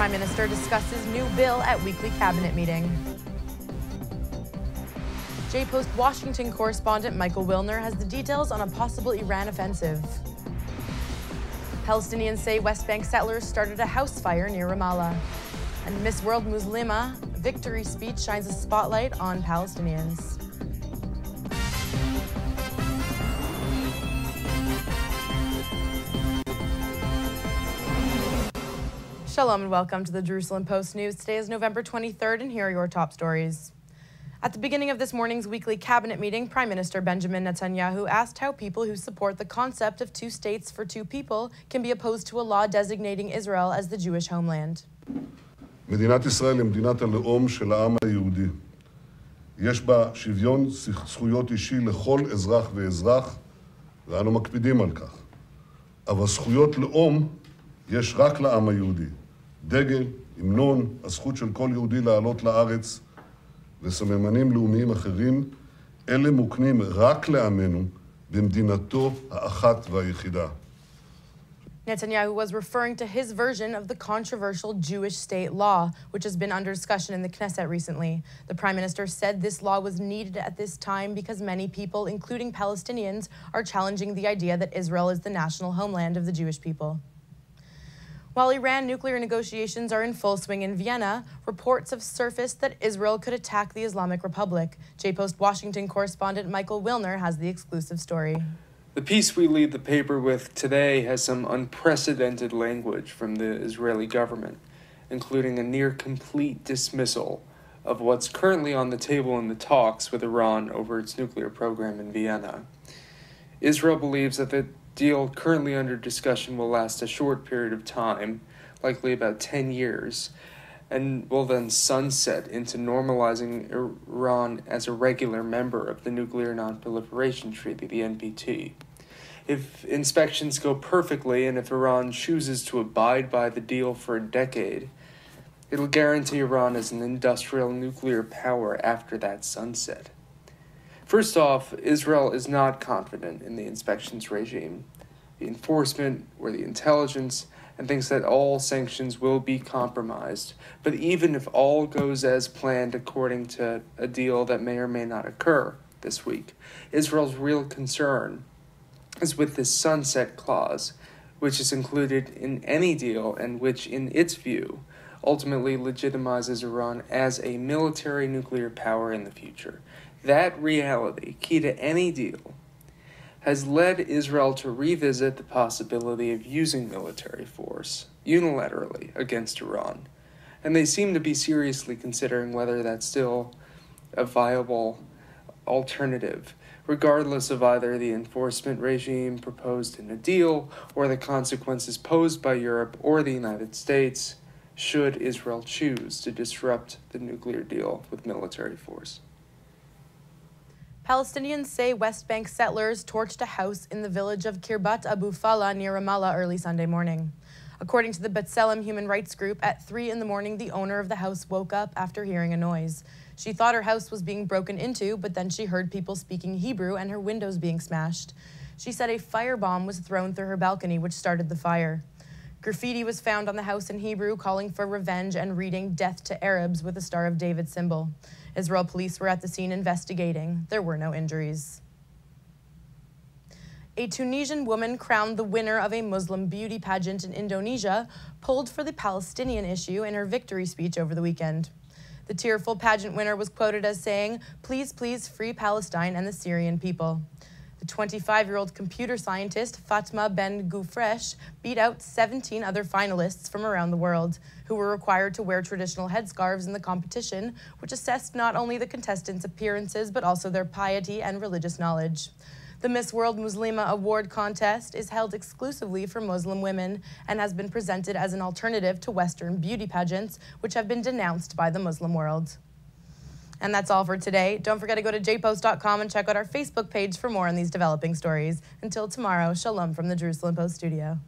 Prime Minister discusses new bill at weekly cabinet meeting. J-Post Washington correspondent Michael Wilner has the details on a possible Iran offensive. Palestinians say West Bank settlers started a house fire near Ramallah. And Miss World Muslima victory speech shines a spotlight on Palestinians. Shalom and welcome to the Jerusalem Post News. Today is November 23rd, and here are your top stories. At the beginning of this morning's weekly cabinet meeting, Prime Minister Benjamin Netanyahu asked how people who support the concept of two states for two people can be opposed to a law designating Israel as the Jewish homeland. מדינת ישראל היא מדינת הלאום של העם היהודי. יש בה שוויון זכויות אישי לכל אזרח ואזרח, ואנו מקפידים על כך. אבל זכויות לאום יש רק לעם היהודי. דגל, המנון, הזכות של כל יהודי לעלות לארץ וסממנים לאומיים אחרים, אלה מוקנים רק לעמנו במדינתו האחת והיחידה. Netanyahu was referring to his version of the controversial Jewish state law, which has been under discussion in the Knesset recently. The prime minister said this law was needed at this time because many people, including Palestinians, are challenging the idea that Israel is the national homeland of the Jewish people. While Iran nuclear negotiations are in full swing in Vienna, reports have surfaced that Israel could attack the Islamic Republic. J-Post Washington correspondent Michael Wilner has the exclusive story. The piece we lead the paper with today has some unprecedented language from the Israeli government, including a near complete dismissal of what's currently on the table in the talks with Iran over its nuclear program in Vienna. Israel believes that the deal currently under discussion will last a short period of time, likely about 10 years, and will then sunset into normalizing Iran as a regular member of the Nuclear Nonproliferation Treaty, the NPT. If inspections go perfectly and if Iran chooses to abide by the deal for a decade, it'll guarantee Iran as an industrial nuclear power after that sunset. First off, Israel is not confident in the inspections regime, the enforcement, or the intelligence, and thinks that all sanctions will be compromised. But even if all goes as planned according to a deal that may or may not occur this week, Israel's real concern is with this sunset clause, which is included in any deal and which, in its view, ultimately legitimizes Iran as a military nuclear power in the future. That reality, key to any deal, has led Israel to revisit the possibility of using military force unilaterally against Iran. And they seem to be seriously considering whether that's still a viable alternative, regardless of either the enforcement regime proposed in a deal or the consequences posed by Europe or the United States should Israel choose to disrupt the nuclear deal with military force. Palestinians say West Bank settlers torched a house in the village of Kirbat Abu Fala near Ramallah early Sunday morning. According to the B'Tselem human rights group, at 3 in the morning, the owner of the house woke up after hearing a noise. She thought her house was being broken into, but then she heard people speaking Hebrew and her windows being smashed. She said a firebomb was thrown through her balcony, which started the fire. Graffiti was found on the house in Hebrew calling for revenge and reading Death to Arabs with a Star of David symbol. Israel police were at the scene investigating. There were no injuries. A Tunisian woman crowned the winner of a Muslim beauty pageant in Indonesia pulled for the Palestinian issue in her victory speech over the weekend. The tearful pageant winner was quoted as saying, Please, please free Palestine and the Syrian people. The 25 year old computer scientist Fatma Ben Guefrache beat out 17 other finalists from around the world, who were required to wear traditional headscarves in the competition, which assessed not only the contestants' appearances but also their piety and religious knowledge. The Miss World Muslima Award contest is held exclusively for Muslim women and has been presented as an alternative to Western beauty pageants, which have been denounced by the Muslim world. And that's all for today. Don't forget to go to jpost.com and check out our Facebook page for more on these developing stories. Until tomorrow, shalom from the Jerusalem Post studio.